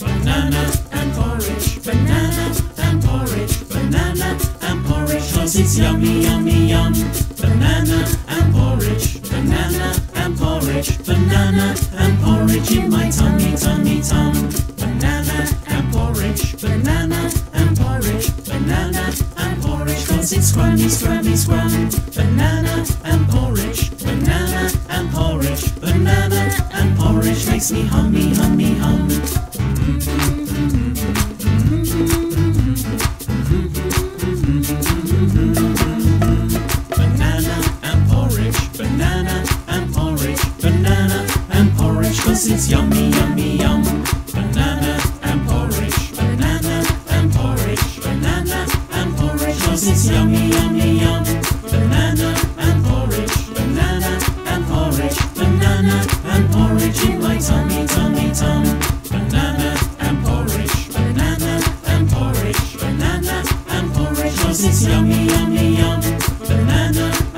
Banana and porridge, banana and porridge, banana and porridge, cause it's yummy, yummy, yum. Banana and porridge, banana and porridge, banana and porridge in my tummy, tummy, tum. Banana and porridge, banana and porridge, banana and porridge, cause it's scrummy, scrummy, scrum. Banana makes me hummy, hummy, hum. Banana and porridge, banana and porridge, banana and porridge, cause it's yummy, yummy, yum. Banana and porridge, banana and porridge, banana and porridge, cause it's yummy, yummy, cause it's yummy, yummy, yum. Banana